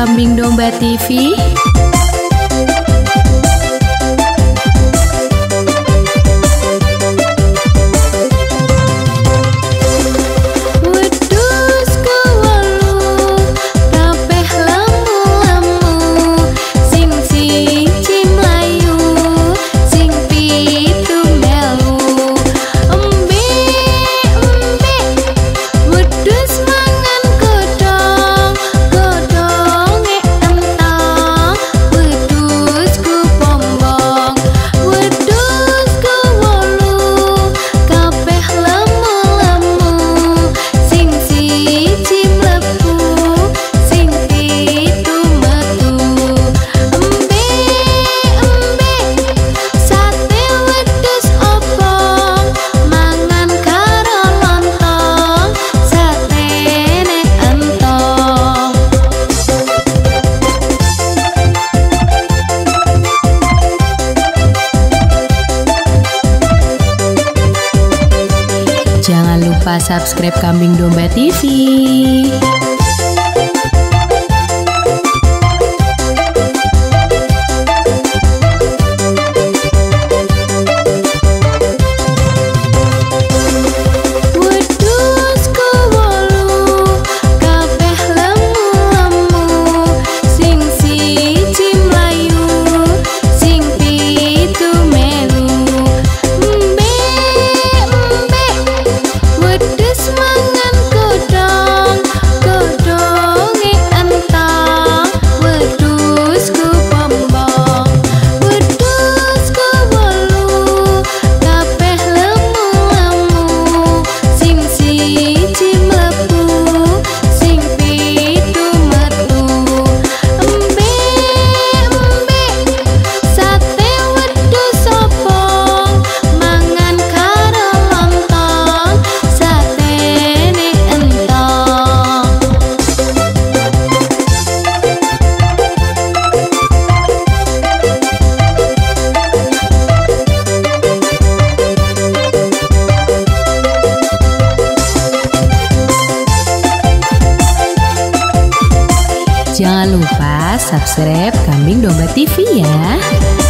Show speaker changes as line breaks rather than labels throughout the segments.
Kambing Domba TV lupa subscribe Kambing Domba TV. Subscribe Kambing Domba TV ya.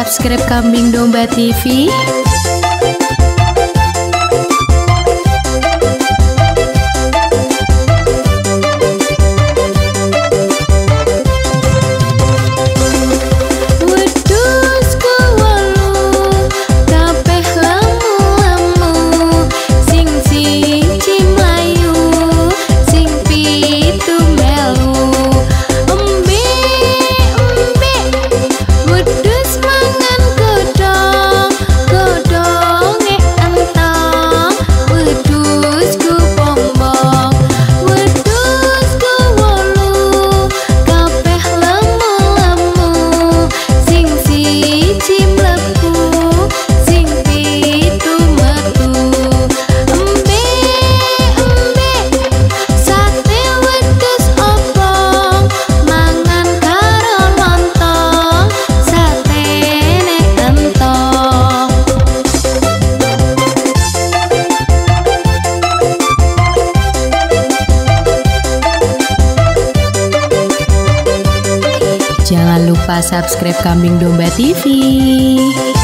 Subscribe Kambing Domba TV. Lupa subscribe Kambing Domba TV.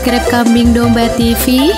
Subscribe Kambing Domba TV?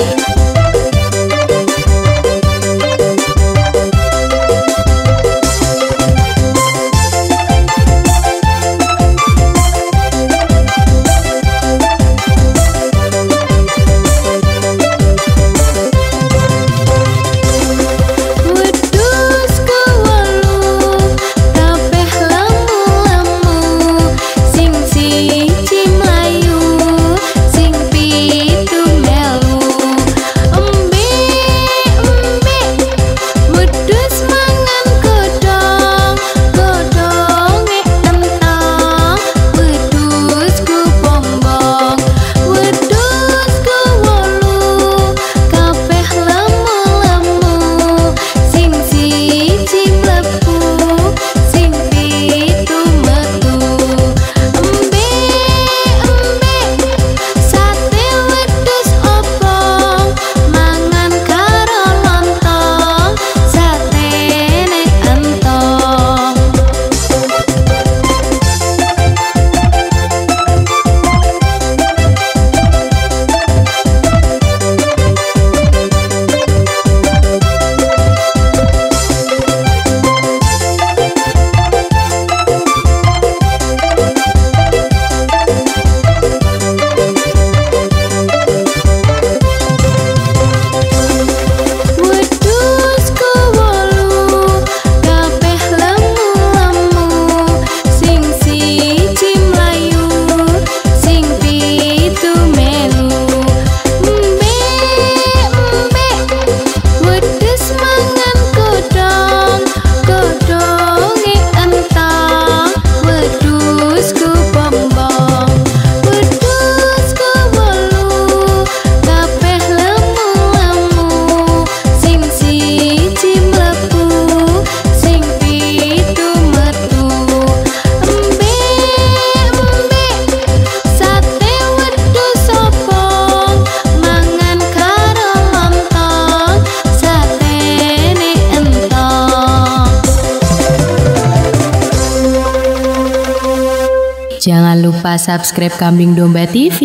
Lupa subscribe Kambing Domba TV.